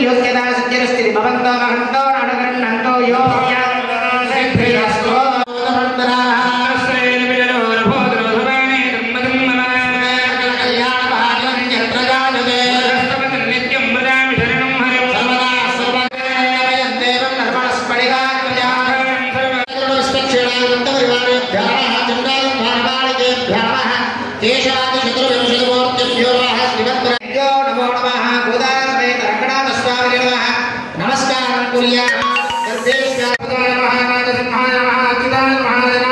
యోగ్యత సజ్జనస్థితి భవంతో మహంతో అనుగృహ్ణంతో యో యా नमस्कार कुरिया। सर्वेश्वर नमः नागसिंहाय नमः